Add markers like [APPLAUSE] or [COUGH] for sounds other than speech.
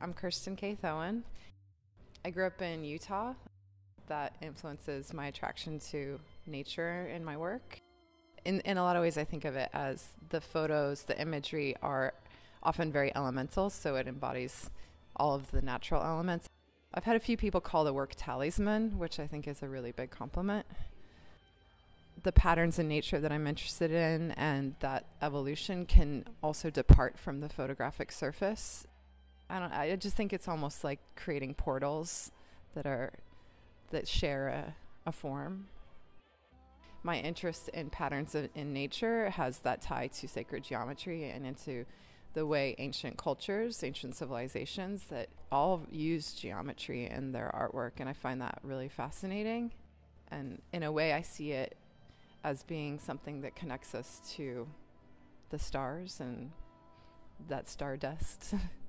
I'm Kirsten Kay Thoen. I grew up in Utah. That influences my attraction to nature in my work. In, in a lot of ways, I think of it as the photos, the imagery are often very elemental, so it embodies all of the natural elements. I've had a few people call the work talisman, which I think is a really big compliment. The patterns in nature that I'm interested in and that evolution can also depart from the photographic surface. I don't I just think it's almost like creating portals that are that share a, a form. My interest in patterns in nature has that tie to sacred geometry and into the way ancient cultures, ancient civilizations that all use geometry in their artwork. And I find that really fascinating. And in a way, I see it as being something that connects us to the stars and that stardust. [LAUGHS]